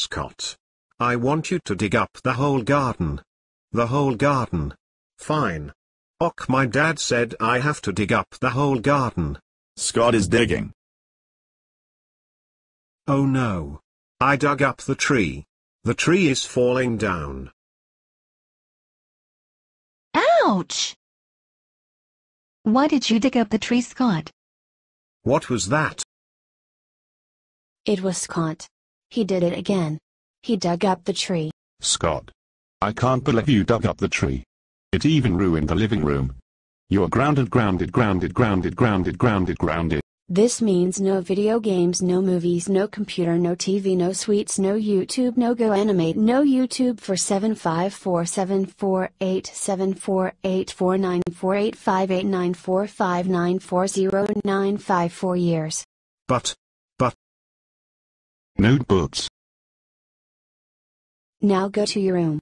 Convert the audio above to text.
Scott. I want you to dig up the whole garden. The whole garden. Fine. Och my dad said I have to dig up the whole garden. Scott is digging. Oh no. I dug up the tree. The tree is falling down. Ouch! Why did you dig up the tree, Scott? What was that? It was Scott. He did it again. He dug up the tree. Scott. I can't believe you dug up the tree. It even ruined the living room. You're grounded, grounded, grounded, grounded, grounded, grounded, grounded. This means no video games, no movies, no computer, no TV, no sweets, no YouTube, no Go Animate, no YouTube for 7547487489489458945940954 years. But, Notebooks. Now go to your room.